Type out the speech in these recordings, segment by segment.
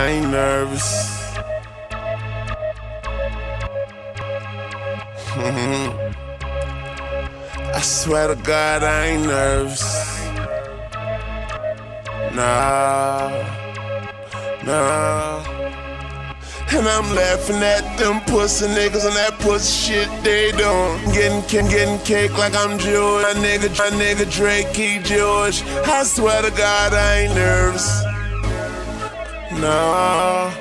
I ain't nervous. I swear to God, I ain't nervous. Nah, nah. And I'm laughing at them pussy niggas and that pussy shit they doing. Getting, getting cake like I'm Jewish. My nigga, my nigga Drake, he Jewish. I swear to God, I ain't nervous. No.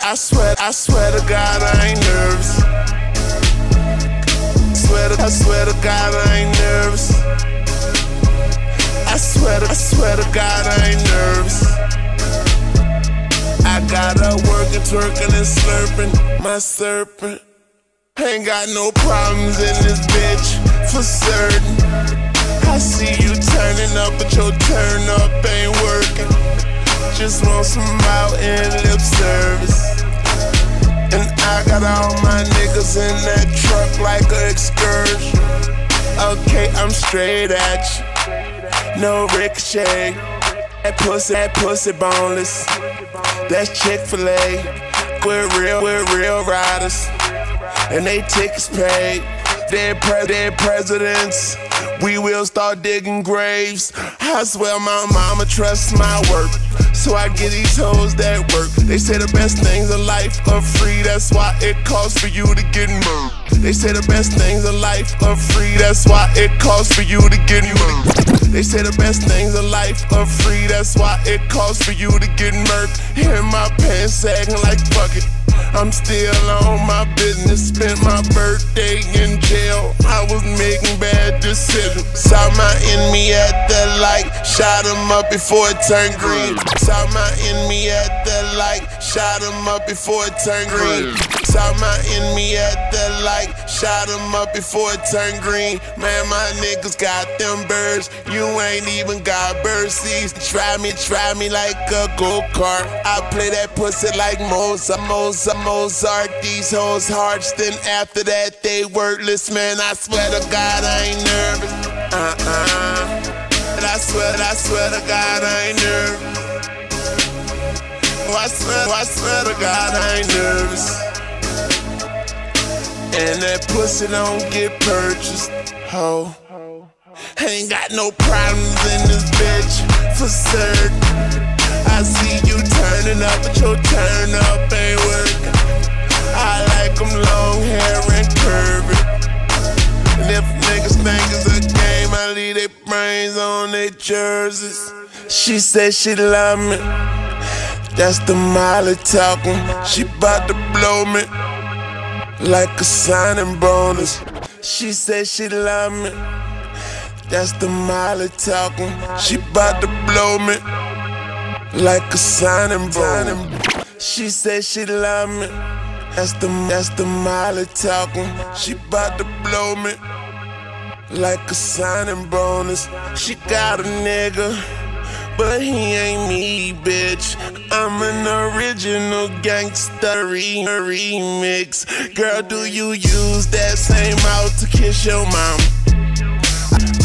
I swear, I swear to God, I ain't nervous. Swear to, I swear to God, I ain't nervous. I swear to, I swear to God, I ain't nervous. I got her working, twerking, and slurping my serpent. Ain't got no problems in this bitch, for certain. I see you turning up, but your turn up ain't working. Just want some out and lip service. And I got all my niggas in that truck like an excursion. Okay, I'm straight at you. No ricochet. That pussy, that pussy boneless. That's Chick fil A. We're real, we're real riders. And they tickets paid. Dead, pre- dead presidents. We will start digging graves. I swear my mama trusts my work. So I get these hoes that work. They say the best things in life are free. That's why it costs for you to get murked. They say the best things in life are free. That's why it costs for you to get murked. They say the best things in life are free. That's why it costs for you to get murked. Hear my pants sagging like fuck it. I'm still on my business. Spent my birthday in jail. I was making bad. Saw my enemy at the light. Shot him up before it turned green. Saw my enemy at the light. Shot him up before it turned green. Saw my enemy at the light. Shot him up before it turned green. Man, my niggas got them birds. You ain't even got bird seeds. Try me, try me like a go kart. I play that pussy like Mozart, Mozart, Mozart. These hoes hearts. Then after that, they worthless. Man, I swear to God, I ain't nervous. Uh uh. And I swear, I swear to God, I ain't nervous. Oh, I swear, oh, I swear to God, I ain't nervous. And that pussy don't get purchased. Ho. Ain't got no problems in this bitch, for certain. I see you turning up, but your turn up ain't working. I like them long hair and curvy. And if niggas think it's a game, I leave their brains on their jerseys. She said she love me. That's the Molly talking. She bout to blow me like a signing bonus. She said she love me. That's the Molly talking. She bout to blow me like a signing bonus. She said she love me. That's the that's the Molly talking. She bout to blow me like a signing bonus. She got a nigga. But he ain't me, bitch. I'm an original gangster re- remix. Girl, do you use that same mouth to kiss your mom?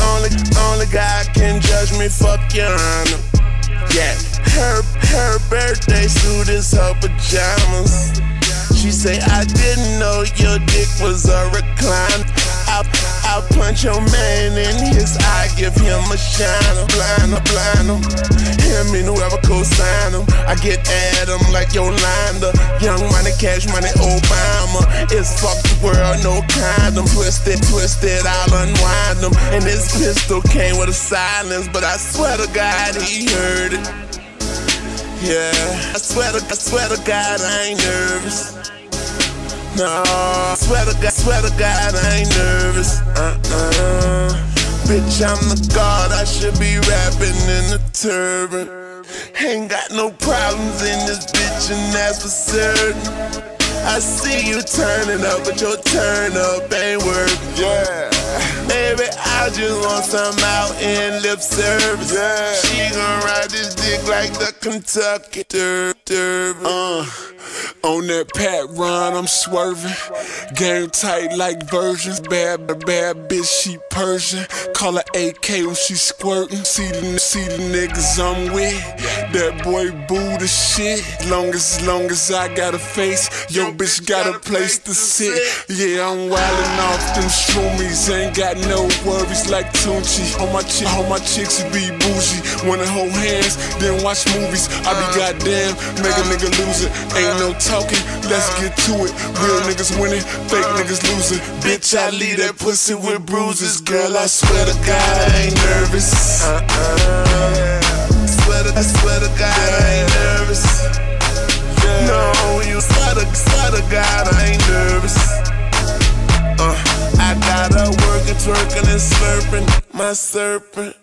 Only, only God can judge me, fuck your honor. Yeah, her, her birthday suit is her pajamas. She say, I didn't know your dick was a recliner. I'll, punch your man in his eye, give him a shiner. Blind him, blind him. Him and whoever co-sign him. I get at him like Yolanda. Young money, cash money, Obama. It's fuck the world, no condom. Twisted, twisted, I'll unwind them. And this pistol came with a silence, but I swear to God he heard it. Yeah, I swear to, I swear to God I ain't nervous. No, I swear to God, swear to God, I ain't nervous. Uh-uh. Bitch, I'm the god, I should be rapping in a turban. Ain't got no problems in this bitch, and that's for certain. I see you turning up, but your turn up ain't working. Yeah. Baby, I just want some out in lip service. Yeah. She gon' this dick like the Kentucky Derby. Uh. On that pat run, I'm swerving. Game tight like versions. Bad, bad bitch, she Persian. Call her AK when she squirting. See the, see the niggas I'm with. That boy boo the shit. Long as, long as I got a face, yo bitch got a place to sit. Yeah, I'm wildin' off them shroomies. Ain't got no worries like Tunechi. All my, chi- all my chicks be bougie. Wanna hold hands, then watch movies. I be uh. goddamn, make a uh. nigga lose it. Ain't no talking, let's uh. get to it. Real niggas winning, fake niggas losing. Bitch, I leave that pussy with bruises. Girl, I swear to God, I ain't nervous. Uh-uh. Swear to, I swear to God, I ain't nervous. No, you swear to, swear to God, I ain't nervous. Uh, I got her working, twerking, and slurping. My serpent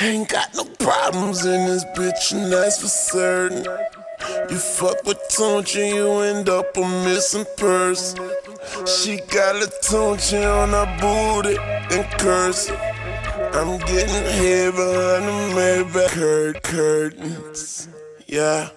ain't got no problems in this bitch, and that's for certain. You fuck with Tunechi, you end up a missing person. She got a Tunechi on her booty and cursing. I'm getting heavy on the Maybach cur- curtains. Yeah.